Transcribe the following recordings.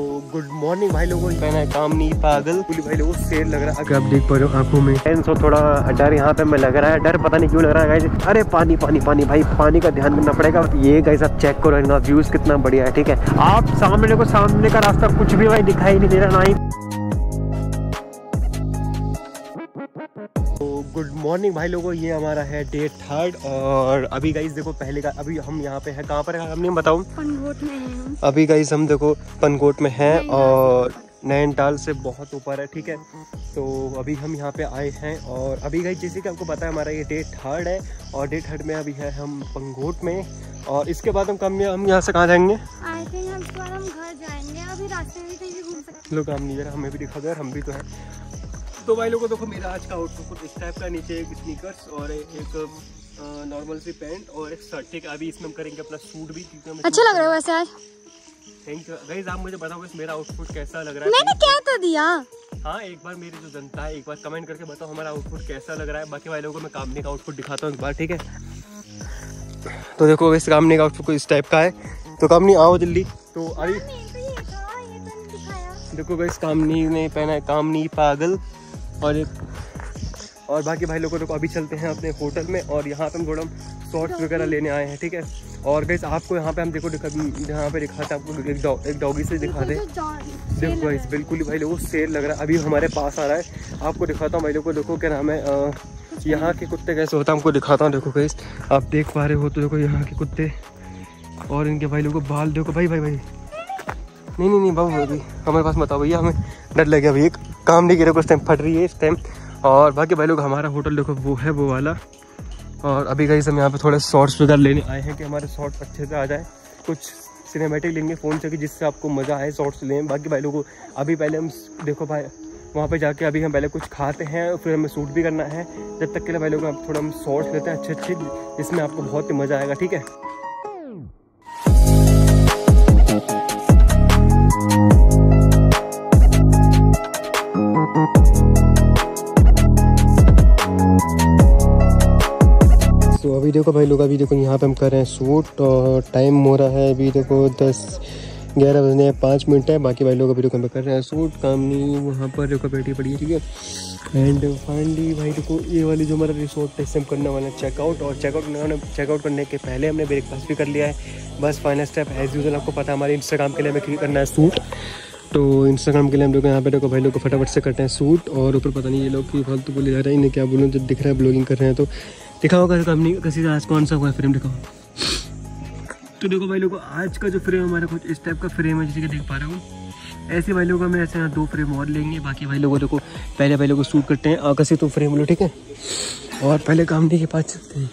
Good morning भाई लोगों पहना है काम नहीं पागल। पूरी भाई लोगों सेल लग रहा है। आप देख पा रहे हो आँखों में? सो थोड़ा डर यहाँ पे मैं लग रहा है। डर पता नहीं क्यों लग रहा है अरे पानी पानी पानी भाई पानी का ध्यान रखना पड़ेगा। ये गाइस आप चेक करो इनका व्यूज़ कितना बढ़िया है ठीक है? आप सामने को सामने का रास्ता कुछ भी भाई दिखाई नहीं दे रहा ना ही मॉर्निंग भाई लोगों ये हमारा है डे थर्ड और अभी गाइज़ देखो पहले का अभी हम यहाँ पे है। कहाँ पर है? हमने बताऊँ? पनघोट में हैं हम। अभी गाइज़ हम देखो पनकोट में हैं और नैनीताल से बहुत ऊपर है ठीक है? तो अभी हम यहाँ पे आए हैं और अभी गाइस जैसे कि आपको पता है हमारा ये डे थर्ड है और डे थर्ड में अभी है हम पंगोट में। और इसके बाद हम कम हम यहाँ से कहाँ जाएँगे? आई हम इस बार हम घर जाएँगे अभी रास्ते में भी कहीं भी घूम सकते लोग काम नहीं जरा हमें भी दिखा दो हम भी तो है। तो भाई लोगों देखो मेरा आज का आउटफिट कुछ इस टाइप का नीचे एक स्नीकर्स और एक नॉर्मल सी पैंट और एक शर्ट ठीक है अभी इसमें हम करेंगे अपना सूट भी क्योंकि हम अच्छा लग रहा है वैसे आज। थैंक यू गाइस आप मुझे बताओ मेरा आउटफिट कैसा लग रहा है? मैंने क्या तो दिया? हाँ एक बार मेरी जो जनता है एक बार कमेंट करके बताओ हमारा आउटफिट कैसा लग रहा है। बाकी भाई लोगों को मैं कामनी का आउटफिट दिखाता हूँ एक बार ठीक है? तो देखो इस कामनी का आउटफिट को इस टाइप का है। तो कामनी आओ जल्दी। तो अभी मैंने तो देखो इस कामनी ने पहना है कामनी पागल। और एक और बाकी भाई लोगों को अभी चलते हैं अपने होटल में और यहाँ पे हम थोड़ा शॉर्ट्स वगैरह लेने आए हैं ठीक है? और गैस आपको यहाँ पे हम देखो दिखा यहाँ पे दिखाते हैं आपको एक डॉग एक डॉगी से दिखा दे देखो गाइस बिल्कुल ही भाई लोगों सेल लग रहा है। अभी हमारे पास आ रहा है। आपको दिखाता हूँ भाई लोगों को देखो क्या नाम है यहाँ के कुत्ते कैसे होता है हमको दिखाता हूँ देखो गैस आप देख पा रहे हो तो देखो यहाँ के कुत्ते और इनके भाई लोगों को बाल देखो भाई भाई भाई। नहीं नहीं नहीं बाबू अभी हमारे पास बताओ भैया हमें डर लगे अभी एक। काम नहीं गिरे उस टाइम फट रही है इस टाइम और बाकी भाई लोग, हमारा होटल देखो, वो है वो वाला। और अभी गई हम यहाँ पे थोड़े शॉर्ट्स वगैरह लेने आए हैं कि हमारे शॉर्ट्स अच्छे से आ जाए। कुछ सिनेमेटिक लेंगे फ़ोन से कि जिससे आपको मज़ा आए शॉर्ट्स लें। बाकी भाई लोगों को अभी पहले हम देखो भाई, वहाँ पे जाके अभी हम पहले कुछ खाते हैं, फिर हमें सूट भी करना है। जब तक के लिए भाई लोग थोड़ा हम शॉर्ट्स लेते हैं अच्छे अच्छे जिसमें आपको बहुत ही मज़ा आएगा, ठीक है? देखो भाई लोग, अभी देखो यहाँ पे हम कर रहे हैं सूट और टाइम हो रहा है अभी देखो दस ग्यारह बजने पाँच मिनट है। बाकी भाई लोग अभी देखो हम कर रहे हैं शूट, काम नहीं, वहाँ पर देखो बैठी पड़ी है, ठीक है? एंड फाइनली भाई देखो, ये वाली जो हमारा रिसोर्ट है हम करने वाले हैं चेकआउट और चेकआउट चेकआउट करने के पहले हमने ब्रेकफास्ट भी कर लिया है। बस फाइनल स्टेप एज यूजल आपको पता है, हमारे इंस्टाग्राम के लिए हमें करना है सूट तो इंस्टाग्राम के लिए हम लोग यहाँ पे देखो भाई लोग को फटाफट से करते हैं सूट और ऊपर पता नहीं ये लोग की फालतू बोले जा रहे हैं, इन्हें क्या बोलूँ, जब दिख रहा है ब्लॉगिंग कर रहे हैं तो। दिखाओ कैसे कंपनी किसी आज कौन सा हुआ फ्रेम दिखाओ। तो देखो भाई लोगों, आज का जो फ्रेम हमारा कुछ इस टाइप का फ्रेम है जैसे कि देख पा रहे हो। ऐसे भाई लोगों में ऐसे यहाँ दो फ्रेम और लेंगे, बाकी भाई लोगों को पहले भाई लोगों को शूट करते हैं, आगे से तो फ्रेम लो, ठीक है? और पहले कंपनी के पास चलते हैं।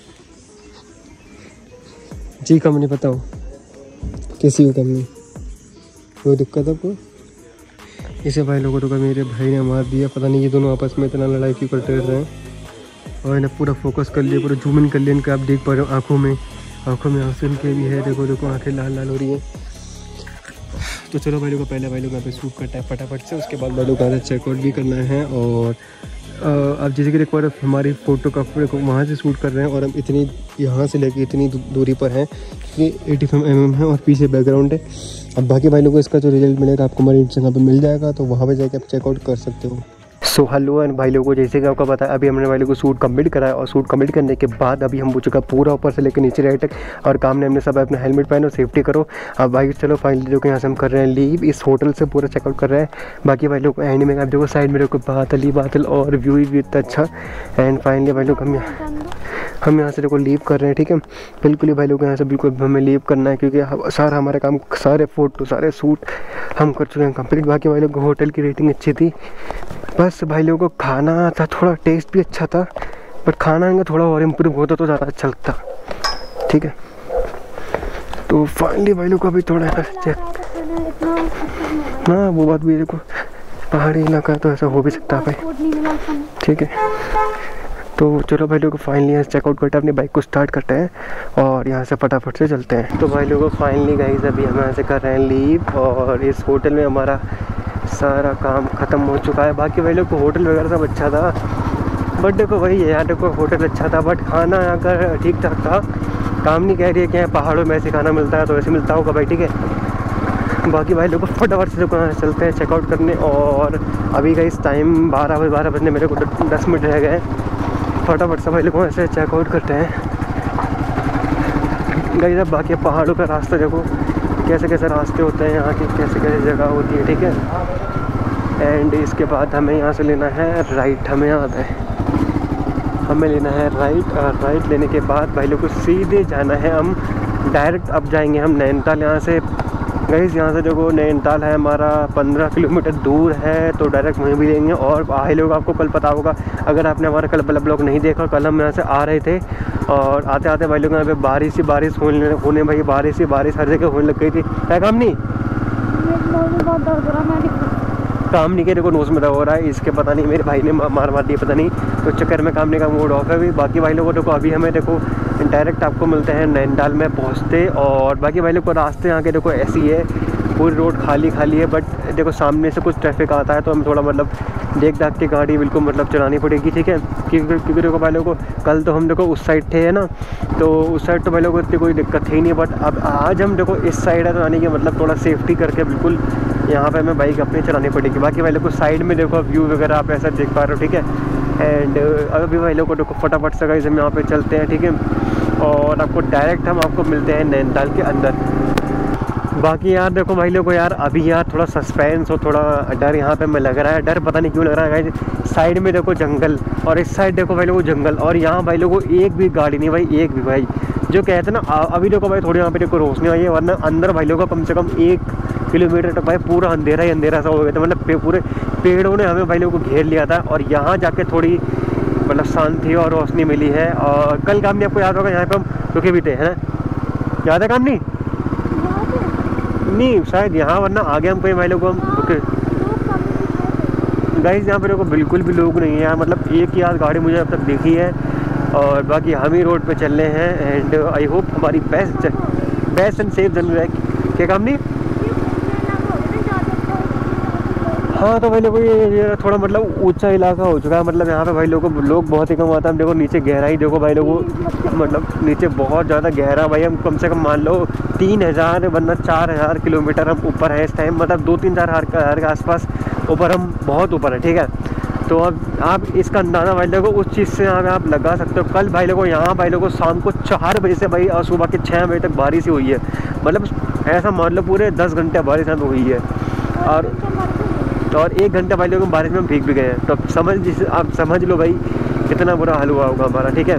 जी कंपनी बताओ, कैसी हो कंपनी कोई दिक्कत आपको? इसे भाई लोगों को मेरे भाई ने मार दिया, पता नहीं ये दोनों आपस में इतना लड़ाई क्यों करते रहते हैं। और इन्हें पूरा फोकस कर लिया, पूरा जूम इन कर लिया, इनका आप देख पा रहे हो आँखों में। आँखों में आँसू इनके भी है, देखो देखो, आँखें लाल लाल हो रही है। तो चलो भाई लोग को पहले भाई लोग यहाँ पे शूट करता है फटाफट से, उसके बाद भाई लोग चेकआउट भी करना है और अब जैसे कि देखो हमारी फ़ोटो का वहाँ से शूट कर रहे हैं और हम इतनी, यहाँ से लेके इतनी दूरी पर हैं कि एटी फाइव एम है और पीछे बैकग्राउंड है। अब बाकी भाई लोगों को इसका जो रिज़ल्ट मिलेगा, आपको हमारे इंस्टाग्राम पर मिल जाएगा तो वहाँ पर जाके आप चेकआउट कर सकते हो। सो हेलो एंड भाई लोगों को जैसे कि आपको पता है, अभी हमने भाई लोगों को सूट कंप्लीट कराया और सूट कंप्लीट करने के बाद अभी हम हो चुका पूरा ऊपर से लेकर नीचे रहे तक और काम ने हमने सब अपना हेलमेट पहनो सेफ्टी करो। अब भाई, चलो फाइनली जो कि यहाँ से हम कर रहे हैं लीव इस होटल से पूरा चेकआउट कर रहे हैं। बाकी भाई लोग एंड में आप देखो साइड में देखो बादल ही बातल और व्यू भी इतना अच्छा। एंड फाइनली भाई लोग, हम यहाँ हम यहाँ से देखो लीव कर रहे हैं ठीक है? बिल्कुल ही भाई लोग यहाँ से बिल्कुल हमें लीव करना है क्योंकि सारा हमारा काम सारे फ़ोटो सारे सूट हम कर चुके हैं कंप्लीट बाकी भाई लोग होटल की रेटिंग अच्छी थी। बस भाई लोगों को खाना था थोड़ा टेस्ट भी अच्छा था बट खाना अगर थोड़ा और इम्प्रूव होता तो ज़्यादा अच्छा लगता ठीक है? तो फाइनली भाई लोग को अभी थोड़ा चेक हाँ वो बात भी देखो पहाड़ी इलाका तो ऐसा हो भी सकता है भाई। ठीक है। तो चलो भाई लोग फाइनली यहाँ चेकआउट करते हैं, अपनी बाइक को स्टार्ट करते हैं और यहाँ से फटाफट से चलते हैं। तो भाई लोगों फाइनली गाइज़ अभी हम यहाँ से कर रहे हैं लीव और इस होटल में हमारा सारा काम ख़त्म हो चुका है। बाकी भाई लोग को होटल वगैरह सब अच्छा था बट देखो भाई यहाँ देखो होटल अच्छा था बट खाना यहाँ का ठीक ठाक था। काम नहीं कह रही है कि यहाँ पहाड़ों में ऐसे खाना मिलता है तो ऐसे मिलता होगा भाई, ठीक है? बाकी भाई लोग, फटाफट से दुकान चलते हैं चेकआउट करने और अभी का इस टाइम बारह बजे, बारह बजने, मेरे को दस मिनट रह गए फटाफट से भाई लोग ऐसे चेकआउट करते हैं। गई जब बाकी पहाड़ों का रास्ता देखो। कैसे कैसे रास्ते होते हैं यहाँ की, कैसे कैसे जगह होती है, ठीक है? एंड इसके बाद हमें यहाँ से लेना है राइट हमें याद है। हमें लेना है राइट और राइट लेने के बाद भाई लोग को सीधे जाना है हम। डायरेक्ट अब जाएँगे हम नैनीताल यहाँ से। गई यहाँ से देखो नैनीताल है, हमारा पंद्रह किलोमीटर दूर है तो डायरेक्ट वहीं भी लेंगे और आए लोग, आपको कल पता होगा, अगर आपने हमारा कल वाला ब्लॉग नहीं देखा, कल हम यहाँ से आ रहे थे, और आते आते भाई लोग यहाँ पे बारिश ही बारिश होने होने भाई, बारिश ही बारिश, हर जगह होने लग गई थी। क्या काम नहीं- काम नहीं किया, देखो नोज़ में दर्द हो रहा है, इसके पता नहीं, मेरे भाई ने मार मार दिया, पता नहीं तो चक्कर में काम नहीं का मूड ऑफ़ है अभी। बाकी भाई लोगों को देखो, अभी हमें देखो डायरेक्ट आपको मिलते हैं नैनीताल में पहुँचते और बाकी भाई लोग को रास्ते यहाँ के देखो ऐसी है पूरी रोड खाली खाली है बट देखो सामने से कुछ ट्रैफ़िक आता है तो हम थोड़ा मतलब देख दाख के गाड़ी बिल्कुल मतलब चलानी पड़ेगी, ठीक है? क्योंकि क्योंकि देखो भाई लोगों को कल तो हम देखो उस साइड थे, है ना? तो उस साइड तो भाई लोगों को इतनी कोई दिक्कत थी नहीं बट अब आज हम देखो इस साइड है तो आने की मतलब थोड़ा सेफ्टी करके बिल्कुल यहाँ पर हमें बाइक अपनी चलानी पड़ेगी। बाकी भाई लोग को साइड में देखो व्यू वगैरह आप ऐसा देख पा रहे हो, ठीक है? एंड अभी भाई लोग को फटाफट से गाइस हम यहाँ पे चलते हैं, ठीक है? और आपको डायरेक्ट हम आपको मिलते हैं नैनीताल के अंदर। बाकी यार देखो भाई लोग को यार, अभी यार थोड़ा सस्पेंस और थोड़ा डर यहाँ पे हमें लग रहा है। डर पता नहीं क्यों लग रहा है गाइस साइड में देखो जंगल, और इस साइड देखो भाई लोगों जंगल, और यहाँ भाई लोगों एक भी गाड़ी नहीं भाई, एक भी भाई। जो कहते हैं ना अभी देखो भाई थोड़ी यहाँ पे देखो रोशनी आई है, वरना अंदर भाई लोगों कम से कम एक किलोमीटर तक भाई पूरा अंधेरा ही अंधेरा सा हो गया था। मतलब पे- पूरे पेड़ों ने हमें भाई लोगों को घेर लिया था और यहाँ जाके थोड़ी मतलब शांति और रोशनी मिली है। और कल काम नहीं आपको याद होगा यहाँ पे हम रुके भी थे है ना? याद है काम नहीं शायद यहाँ वरना आगे हम कहीं भाई लोग हम रुके। लोग गाइस यहाँ पे देखो बिल्कुल भी लोग नहीं है यहाँ मतलब एक ही आध गाड़ी मुझे अब तक देखी है। और बाकी हम ही रोड पे चल रहे हैं। एंड आई होप हमारी best best and safe journey रहे। क्या काम नहीं ये घूमने ना हो ना ज़्यादा तो हाँ तो भाई लोगों ये, थोड़ा मतलब ऊँचा इलाका हो चुका है मतलब यहाँ पे भाई लोगों को लोग बहुत ही कम आता है। देखो नीचे गहराई देखो भाई लोगों मतलब नीचे बहुत ज़्यादा गहरा भाई हम कम से कम मान लो तीन हज़ार वरना चार हज़ार किलोमीटर हम ऊपर है इस टाइम मतलब दो तीन चार हज़ार के आसपास ऊपर हम बहुत ऊपर है ठीक है? तो अब आप इसका अंदाज़ा भाई लोगों उस चीज़ से आप, आप लगा सकते हो। कल भाई लोगों यहाँ भाई लोगों शाम को चार बजे से भाई और सुबह के छः बजे तक बारिश हुई है। मतलब ऐसा मान लो पूरे दस घंटे बारिश यहाँ हुई है। और और एक घंटा भाई लोग बारिश में भीग भी गए। हैं तो समझ जिस आप समझ लो भाई, कितना बुरा हाल हुआ होगा हमारा, ठीक है?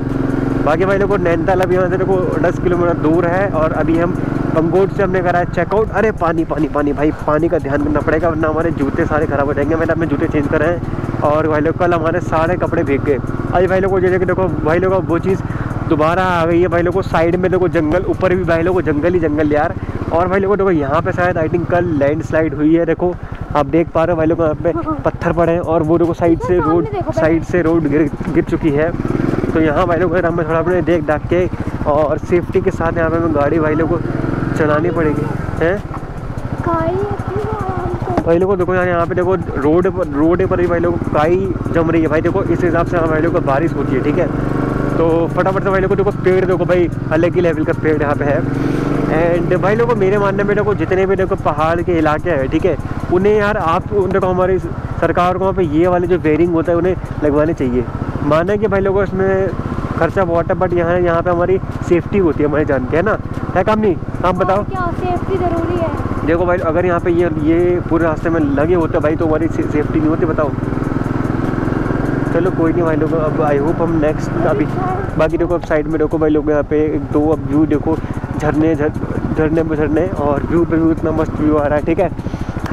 बाकी भाई लोग को नैनीताल अभी यहाँ से देखो, दस किलोमीटर दूर है और अभी हम पंगोट से हमने करा है चेकआउट अरे पानी पानी पानी, भाई, पानी का ध्यान रखना पड़ेगा, वरना हमारे जूते सारे खराब हो जाएँगे। मैंने अपने जूते चेंज करे हैं और भाई लोग, कल हमारे सारे कपड़े भीग गए। अभी भाई लोग को जैसे कि देखो, भाई लोग, वो चीज़ दोबारा आ गई है भाई लोग साइड में देखो जंगल ऊपर भी भाई लोग को जंगल ही जंगल यार। और भाई लोग देखो यहाँ पे शायद आई थिंक कल लैंडस्लाइड हुई है देखो आप देख पा रहे हो भाई लोग यहाँ पे पत्थर पड़े हैं और वो देखो साइड से रोड साइड से रोड गिर गिर चुकी है। तो यहाँ भाई लोग हमें थोड़ा अपने देख डाक के और सेफ्टी के साथ यहाँ पे हमें गाड़ी भाई लोग को चलानी पड़ेगी हैं? भाई लोगों देखो यार यहाँ पे देखो रोड पर रोड पर ही भाई लोग काई जम रही है। भाई देखो इस हिसाब से भाई लोग को बारिश होती है ठीक है? तो फटाफट से भाई लोगों को देखो पेड़ देखो भाई अलग ही लेवल का पेड़ यहाँ पे है। एंड भाई लोगों मेरे मानने में देखो जितने भी देखो पहाड़ के इलाके हैं ठीक है उन्हें यार आप देखो हमारी सरकार को वहाँ पे ये वाले जो वेयरिंग होता है उन्हें लगवाने चाहिए। माना कि भाई लोगों इसमें खर्चा बहुत है बट यहाँ यहाँ पे हमारी सेफ्टी होती है हमारे जान के है ना? है काम नहीं? आप बताओ। क्या सेफ्टी ज़रूरी है? देखो भाई अगर यहाँ पे ये ये पूरे रास्ते में लगे होते भाई तो हमारी सेफ्टी नहीं होती बताओ। चलो कोई नहीं भाई लोग, अब आई होप हम नेक्स्ट अभी बाकी देखो, अब साइड में देखो भाई लोग, यहाँ पे एक दो, अब व्यू देखो, झरने, झर- झरने पे झरने, और व्यू पे व्यू इतना मस्त व्यू आ रहा है, ठीक है?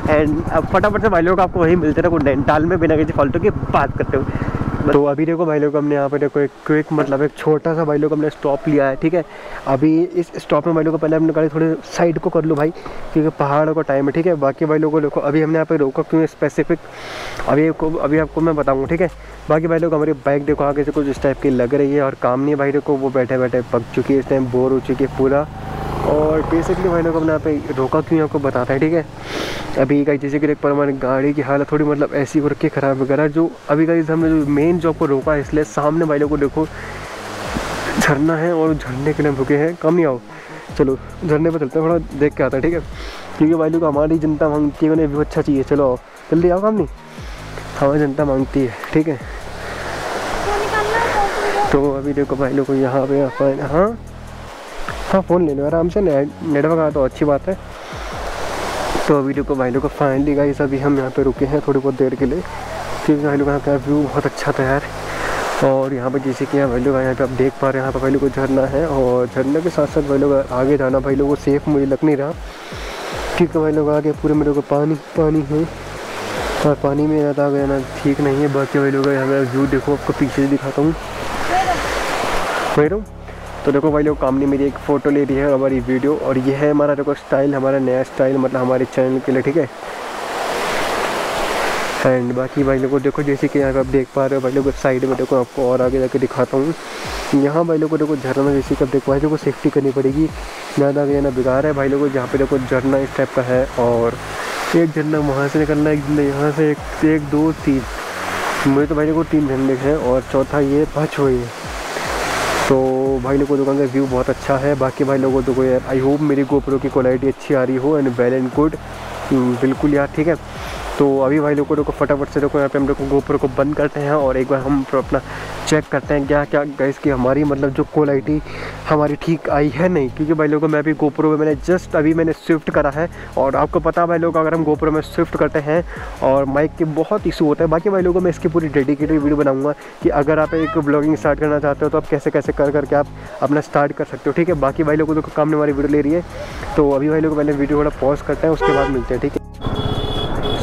एंड अब फटाफट से भाई लोग आपको वहीं मिलते रहो नैनीताल में बिना किसी फालतू की बात करते हुए तो अभी देखो भाई लोग, हमने यहाँ पे देखो एक क्विक मतलब एक छोटा सा भाई लोग हमने स्टॉप लिया है, ठीक है? अभी इस स्टॉप में भाई लोग पहले हमने गाड़ी थोड़े साइड को कर लो भाई, क्योंकि पहाड़ों का टाइम है, ठीक है? बाकी भाई लोगों को देखो, अभी हमने यहाँ पे रोका क्यों स्पेसिफिक अभी अभी आपको मैं बताऊँगा ठीक है? बाकी भाई लोग हमारी बाइक देखो आगे से कुछ इस टाइप की लग रही है और काम नहीं भाई देखो वो बैठे बैठे पक चुकी है इस टाइम बोर हो चुकी है पूरा। और बेसिकली भाई लोग अपने यहाँ पे रोका क्यों आपको बताता है ठीक है? अभी का जैसे कि देख पा रहे हो, हमारी गाड़ी की हालत थोड़ी मतलब ऐसी हो रखी ख़राब वगैरह जो अभी का हमने जो मेन जॉब को रोका है इसलिए सामने भाई लोग को देखो झरना है और झरने के लिए रुके हैं कम नहीं आओ। चलो झरने पर चलते हैं थोड़ा देख के आता है ठीक है? क्योंकि भाई लोग हमारी जनता मांगती है उन्हें व्यू अच्छा चाहिए चलो आओ। जल्दी आओ काम नहीं? हमारी जनता मांगती है ठीक है तो निकलना है फ़ोटो वीडियो तो अभी देखो भाई लोग, यहाँ पे अपन हाँ। हाँ फ़ोन ले लो, आराम से। नेटवर्क आ तो अच्छी बात है। तो अभी देखो भाई लोग फाइनली गाइस अभी हम यहाँ पे रुके हैं थोड़ी बहुत देर के लिए। क्योंकि भाई लोग, यहाँ का व्यू बहुत अच्छा था यार। और यहाँ पे जैसे कि भाई लोग, यहाँ पे आप देख पा रहे हैं, यहाँ पर भाई लोग को झरना है। और झरने के साथ साथ भाई लोग, आगे जाना भाई लोग को सेफ़ मुझे लग नहीं रहा। क्योंकि भाई लोग, आगे पूरे मेरे को पानी पानी है। और पानी में ज़्यादा आगे जाना ठीक नहीं है। बाकी भाई लोग, यहाँ व्यू देखो, आपको पीछे दिखाता हूँ। रहूँ तो देखो भाई लोग कामनी मेरी एक फ़ोटो ले रही है हमारी वीडियो और ये है हमारा देखो स्टाइल हमारा नया स्टाइल मतलब हमारे चैनल के लिए, ठीक है? एंड बाकी भाई लोगों को देखो, जैसे कि यहाँ पे आप देख पा रहे हो भाई लोग साइड में देखो आपको और आगे जाके दिखाता हूँ। यहाँ भाई लोगों को देखो झरना, जैसे कि आप देखो भाई लोगों को सेफ्टी करनी पड़ेगी। ज़्यादा आगे जाना बेकार है भाई लोगों को जहाँ पे देखो झरना इस टाइप का है और एक झरना वहाँ से निकलना एक यहाँ से, एक एक, दो, तीन। मुझे तो भाई लोगों को तीन झंडे हैं और चौथा ये पाँच हुए है तो भाई लोगों को दुकान का व्यू बहुत अच्छा है। बाकी भाई लोगों को यार आई होप मेरी गोप्रो की क्वालिटी अच्छी आ रही हो एंड वेल एंड गुड बिल्कुल यार, ठीक है। तो अभी भाई लोगों को देखो, फटाफट से देखो, यहाँ पे हम लोग गोप्रो को बंद करते हैं और एक बार हम अपना चेक करते हैं क्या क्या गैस की हमारी मतलब जो क्वालिटी हमारी ठीक आई है नहीं? क्योंकि भाई लोगों मैं अभी गोप्रो में, मैंने जस्ट अभी मैंने स्विफ्ट करा है और आपको पता है भाई लोग, अगर हम गोप्रो में स्विफ्ट करते हैं और माइक के बहुत इशू होता है, बाकी भाई लोगों मैं इसकी पूरी डेडिकेटेड वीडियो बनाऊँगा कि अगर आप एक ब्लॉगिंग स्टार्ट करना चाहते हो तो आप कैसे कैसे कर करके आप अपना स्टार्ट कर सकते हो, ठीक है? बाकी भाई लोगों को काम ने हमारी वीडियो ले रही है तो अभी भाई लोग पहले वीडियो थोड़ा पॉज करते हैं, उसके बाद मिलते हैं, ठीक है?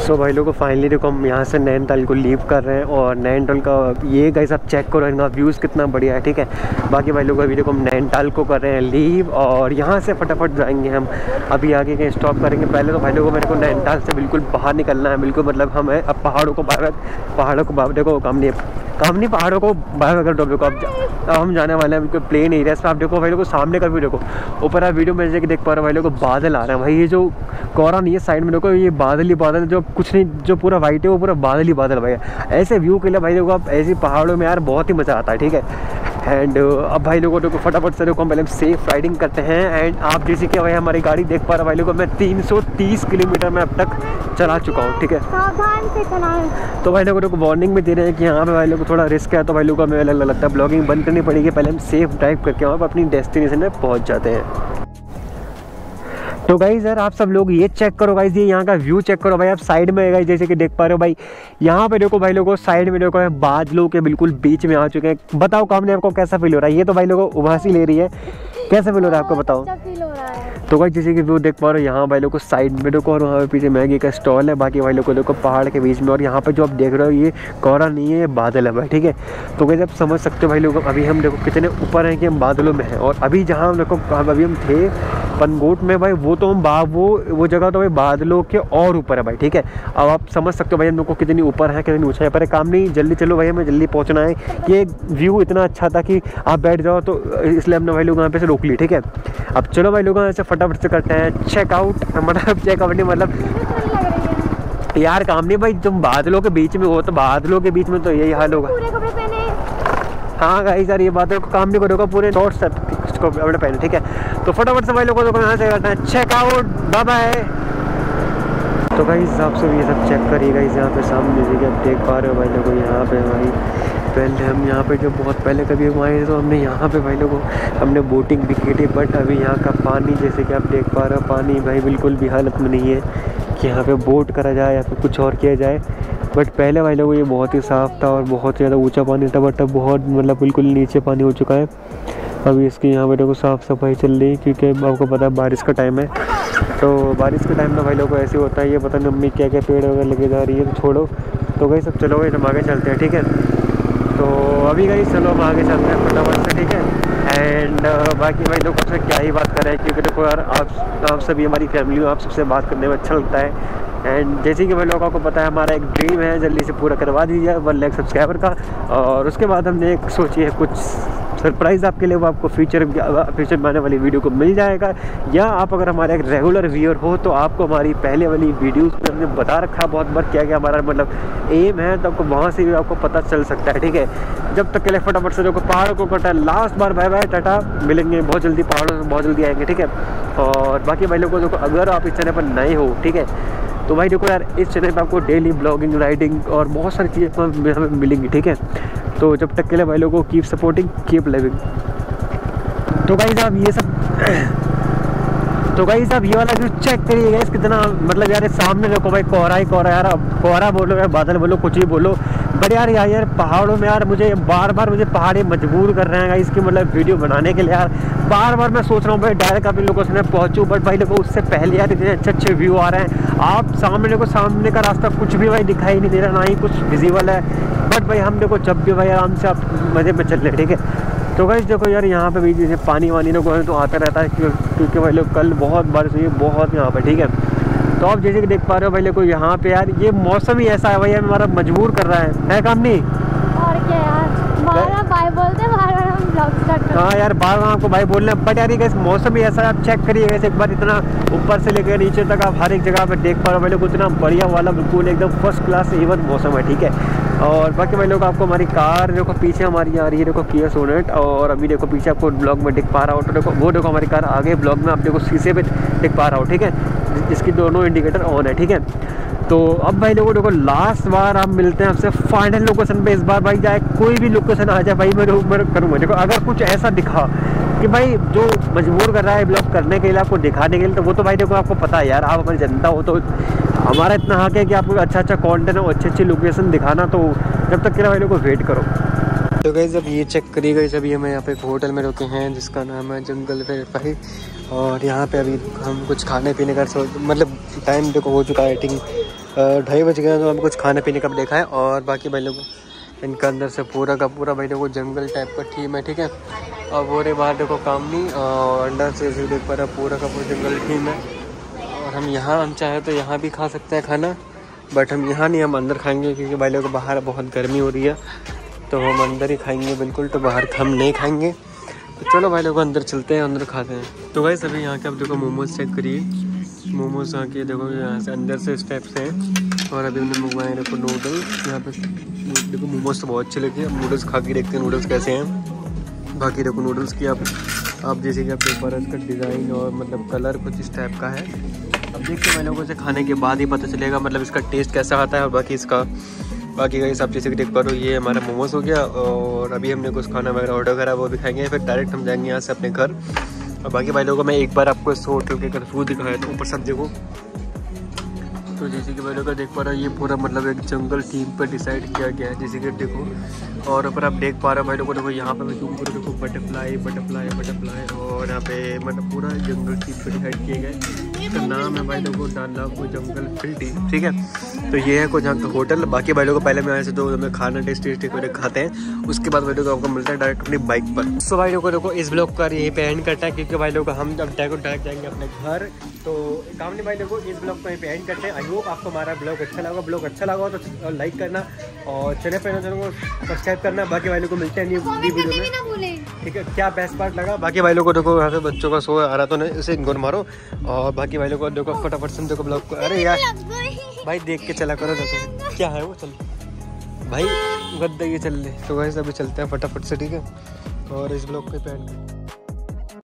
सो भाई लोगों को फाइनली देखो हम यहाँ से नैनीताल को लीव कर रहे हैं और नैनीताल का ये गाइस आप चेक करो, इनका व्यूज़ कितना बढ़िया है, ठीक है? बाकी भाई लोग, अभी देखो हम नैनीताल को कर रहे हैं लीव और यहाँ से फटाफट जाएँगे हम। अभी आगे कहीं स्टॉप करेंगे। पहले तो भाई लोगों को मेरे को नैनीताल से बिल्कुल बाहर निकलना है, बिल्कुल मतलब हमें अब पहाड़ों को बाहर, पहाड़ों को बाहर, देखो काम नहीं काम नहीं पहाड़ों को बाहर अगर डॉब देखो जा- हम जाने वाले हैं, बिल्कुल प्लेन एरिया से आप देखो, भाई लोग सामने का भी देखो। ऊपर आप वीडियो में जैसे देख पा रहे हो, भाई लोग बादल आ रहे हैं। भाई ये जो कोहरा नहीं है साइड में देखो, ये बादल ही बादल, जो कुछ नहीं, जो पूरा वाइट है, वो पूरा बादल ही बादल भाई। ऐसे व्यू के लिए, भाई देखो आप ऐसी पहाड़ों में यार बहुत ही मज़ा आता है, ठीक है? एंड अब भाई लोगों को फटाफट से पहले हम पहले सेफ़ राइडिंग करते हैं। एंड आप जैसे कि भाई हमारी गाड़ी देख पा रहे भाई लोगों मैं 330 किलोमीटर में अब तक चला चुका हूँ ठीक है? सावधान से चलाएँ। तो भाई लोगों को वार्निंग भी दे रहे हैं कि यहाँ पे भाई लोग को थोड़ा रिस्क है तो भाई लोगों को हमें अलग लगता है ब्लॉगिंग बंद करनी पड़ेगी। पहले हम सेफ़ ड्राइव करके वहाँ पर अपनी डेस्टिनेशन में पहुँच जाते हैं। तो गाइज़ सर, आप सब लोग ये चेक करो गाइज़ ये यहाँ का व्यू चेक करो भाई। आप साइड में गाइज़ जैसे कि देख पा रहे हो भाई। यहाँ पे देखो भाई लोगों साइड में देखो, बादलों के बिल्कुल बीच में आ चुके हैं। बताओ काम ने आपको कैसा फील हो रहा है? ये तो भाई लोगों उभासी ले रही है। कैसा फील हो रहा है आपको बताओ? तो भाई जैसे कि व्यू देख पा रहे हो, यहाँ भाई लोग को साइड में देखो और वहाँ पे पीछे मैगी का स्टॉल है, बाकी भाई लोग को देखो पहाड़ के बीच में और यहाँ पे जो आप देख रहे हो, ये कोहरा नहीं है, ये बादल है भाई, ठीक है? तो भाई आप समझ सकते हो भाई लोग, अभी हम देखो कितने ऊपर हैं कि हम बादलों में हैं और अभी जहाँ हम देखो अभी हम थे पनगोट में भाई, वो तो हम बा, वो वो जगह तो भाई बादलों के और ऊपर है भाई, ठीक है? अब आप समझ सकते हो भाई, हम लोग को कितनी ऊपर है, कितनी ऊँचाई पर है काम नहीं, जल्दी चलो भाई, हमें जल्दी पहुँचना है ये व्यू इतना अच्छा था कि आप बैठ जाओ तो इसलिए हमने भाई लोग यहाँ पे से रोक ली, ठीक है? अब चलो भाई लोग से फटाफट से करते हैं। चेकआउट मतलब चेकआउट नहीं मतलब यार काम नहीं भाई तुम बादलों के बीच में हो तो बादलों के बीच में तो यही हाल होगा। हाँ गाइस यार ये बादलों को काम नहीं करोगा पूरे शॉर्ट्स इसको अपने पहने ठीक है? तो फटाफट से भाई लोगों को यहाँ से करते हैं। चेकआउट बाय बाय तो भाई आप सब ये सब चेक करिए गाइस यहाँ पे सामने जैसे कि आप देख पा रहे हो भाई लोगों यहाँ पे भाई। पहले हम यहाँ पे जो बहुत पहले कभी हम आए तो हमने यहाँ पे भाई लोगों, हमने बोटिंग भी की थी बट अभी यहाँ का पानी, जैसे कि आप देख पा रहे हो, पानी भाई बिल्कुल भी हालत में नहीं है कि यहाँ पे बोट करा जाए या फिर कुछ और किया जाए। बट पहले भाई लोगों, ये बहुत ही साफ़ था और बहुत ज़्यादा ऊँचा पानी था बट अब बहुत मतलब बिल्कुल नीचे पानी हो चुका है। अभी इसकी यहाँ पे देखो साफ़ सफ़ाई चल रही है, क्योंकि आपको पता है बारिश का टाइम है। तो बारिश के टाइम में भाई लोगों को ऐसे होता है, ये पता नहीं मम्मी क्या क्या पेड़ वगैरह लगे जा रही है तो छोड़ो। तो भाई सब चलो भाई, हम आगे चलते हैं, ठीक है? तो अभी गई चलो हम आगे चलते हैं फटाफट से, ठीक है? एंड बाकी भाई देखो से क्या ही बात करें, क्योंकि देखो यार, आप आप सभी हमारी फैमिली हो, आप सबसे बात करने में अच्छा लगता है। एंड जैसे कि भाई लोगों को पता है, हमारा एक ड्रीम है, जल्दी से पूरा करवा दीजिए वन लैख सब्सक्राइबर का। और उसके बाद हमने एक सोची है, कुछ सरप्राइज़ आपके लिए, वो आपको फ्यूचर फ्यूचर में आने वाली वीडियो को मिल जाएगा। या आप अगर हमारे एक रेगुलर व्यूअर हो तो आपको हमारी पहले वाली वीडियोस में हमने बता रखा बहुत बार क्या क्या हमारा मतलब एम है तो आपको वहाँ से भी आपको पता चल सकता है, ठीक है? जब तक के लिए फटाफट से देखो, पहाड़ों को कटा लास्ट बार बाय बाय टाटा, मिलेंगे बहुत जल्दी, पहाड़ों से बहुत जल्दी आएँगे, ठीक है? और बाकी भाई लोगों को अगर आप इस चैनल पर नए हो, ठीक है? तो भाई देखो यार, इस चैनल पर आपको डेली ब्लॉगिंग राइडिंग और बहुत सारी चीज़ें हमें मिलेंगी, ठीक है? तो जब तक के लिए भाई लोगों को कीप सपोर्टिंग कीप लिविंग तो भाई साहब, ये सब तो भाई साहब, ये वाला जो चेक करिएगा इस कितना मतलब यार सामने देखो भाई, कोहरा ही कोहरा यार कोहरा बोलो यार बादल बोलो, कुछ ही बोलो बट यार यार यार, पहाड़ों में यार मुझे बार बार मुझे पहाड़ी मजबूर कर रहे हैं इसकी मतलब वीडियो बनाने के लिए यार। बार बार मैं सोच रहा हूँ भाई डायरेक्ट अपने लोगों से पहुँचूँ बट भाई देखो, उससे पहले यार इतने अच्छे अच्छे व्यू आ रहे हैं। आप सामने को सामने का रास्ता कुछ भी भाई दिखाई नहीं दे रहा, ना ही कुछ विजिबल है। बट भाई हम देखो, जब भी भाई आराम से आप मज़े में चल रहे ठीक है? तो भाई देखो यार, यहाँ पे भी जैसे पानी वानी ना तो आता रहता है क्योंकि भाई लोग कल बहुत बारिश हुई है बहुत यहाँ पर ठीक है? तो आप जैसे कि देख पा रहे हो भाई लोग यहाँ पे यार ये मौसम ही ऐसा है भाई हमारा मजबूर कर रहा है। है काम नहीं? और क्या यार बार बाय बोलते हाँ यार बार बार आपको भाई बोलना बट यार ये मौसम ही ऐसा है आप चेक करिए एक बार इतना ऊपर से लेकर नीचे तक आप हर एक जगह पे देख पा रहे हो भाई लोग इतना बढ़िया वाला बिल्कुल एकदम फ़र्स्ट क्लास इवन मौसम है ठीक है? और बाकी भाई लोग आपको हमारी कार देखो पीछे हमारी आ रही है देखो किया सोनेट और अभी देखो पीछे आपको ब्लॉग में दिख पा रहा हो तो देखो वो देखो हमारी कार आगे ब्लॉग में आप देखो शीशे पे दिख पा रहा हो ठीक है? जिसकी दोनों इंडिकेटर ऑन है, ठीक है? तो अब भाई लोगों, देखो लास्ट बार आप मिलते हैं, आपसे फाइनल लोकेशन पे इस बार भाई जाए, कोई भी लोकेशन आ जाए, भाई मैं मैं करूँगा। देखो, अगर कुछ ऐसा दिखा कि भाई जो मजबूर कर रहा है ब्लॉग करने के लिए आपको दिखाने के लिए तो वो तो भाई देखो, आपको पता है यार, आप हमारी जनता हो तो हमारा इतना हक है कि आपको अच्छा अच्छा कॉन्टेंट और अच्छी अच्छी लोकेशन दिखाना तो जब तक कि भाई लोग को वेट करो। तो गई जब ये चेक करी गई जब ये हम यहाँ पे एक होटल में रुके हैं, जिसका नाम है जंगल वेरीफाई और यहाँ पे अभी हम कुछ खाने पीने का सोच मतलब टाइम देखो हो चुका है आई थिंक ढाई बज गए तो हम कुछ खाने पीने का देखा है। और बाकी भाई लोगों, इनका अंदर से पूरा का पूरा भाई देखो जंगल टाइप का थीम है, ठीक है? और वो रे बाहर देखो काम नहीं और अंदर से देख पा रहा पूरा का पूरा जंगल थीम है। और हम यहाँ, हम चाहे तो यहाँ भी खा सकते हैं खाना बट हम यहाँ नहीं, हम अंदर खाएँगे, क्योंकि भाई लोग बाहर बहुत गर्मी हो रही है। तो हम अंदर ही खाएँगे बिल्कुल तो बाहर हम नहीं खाएँगे। तो चलो भाई लोग अंदर चलते हैं, अंदर खाते हैं। तो भाई, सभी यहाँ के आप देखो मोमोज चेक करिए। मोमोज यहाँ के देखो, यहाँ से अंदर से स्टेप से और अभी हमने मंगवाए देखो नूडल्स यहाँ पे देखो, मोमोज तो बहुत अच्छे लगे नूडल्स खा के देखते हैं नूडल्स कैसे हैं। बाकी देखो नूडल्स की आप आप जैसे कि आप देख पा इसका डिज़ाइन और मतलब कलर कुछ इस टाइप का है। अब देखते हैं मैं लोगों से खाने के बाद ही पता चलेगा मतलब इसका टेस्ट कैसा आता है और बाकी इसका बाकी का हिसाब जैसे कि देख पा रहे हो ये हमारा मोमोज हो गया और अभी हमने कुछ खाना वगैरह ऑर्डर करा, वो भी खाएँगे फिर डायरेक्ट हम जाएँगे यहाँ से अपने घर। और बाकी भाई लोगों को मैं एक बार आपको इस होटल के कर्फ्यू दिखाया था, ऊपर सब देखो। तो जैसे कि भाई लोग देख पा रहा है, ये पूरा मतलब एक जंगल थीम पर डिसाइड किया गया है, जैसे कि देखो। और ऊपर आप देख पा रहे हो भाई लोगों, देखो यहाँ पर मैं ऊपर देखो बटरफ्लाई बटरफ्लाई बटरफ्लाई और यहाँ पे मतलब पूरा जंगल थीम पर डिसाइड किए गए इसका नाम है भाई लोगों डाला को जंगल फिल्टी ठीक है? तो ये है कुछ यहाँ का होटल बाकी भाई लोगों को पहले मैं ऐसे तो हमें खाना टेस्ट टेस्ट करके खाते हैं उसके बाद भाई लोगों को आपको मिलता है डायरेक्ट अपनी बाइक पर। सो भाई लोगों को देखो इस ब्लॉग का यहीं पे एंड करता है क्योंकि भाई लोग हम जब डायरेक्ट डायरेक्ट जाएँगे अपने घर तो काम नहीं भाई देखो इस ब्लॉग को यहीं पे एंड करते हैं। आई होप आपको हमारा ब्लॉग अच्छा लगा ब्लॉग अच्छा लगा तो लाइक करना और चैनल पर चैनल को सब्सक्राइब करना। बाकी भाई लोग को मिलते हैं वीडियो में। ठीक है क्या बेस्ट पार्ट लगा? बाकी भाई लोग को देखो यहाँ पे बच्चों का सो आ रहा तो नहीं इसे इनको मारो और बाकी भाई लोग देखो फटाफट से देखो ब्लॉग को। अरे यार भाई देख के चला करो देखो। क्या है वो? चल। भाई गद्दे ये चल ले। तो वैसे अभी चलते हैं फटाफट से ठीक है? और इस ब्लॉग पे पैन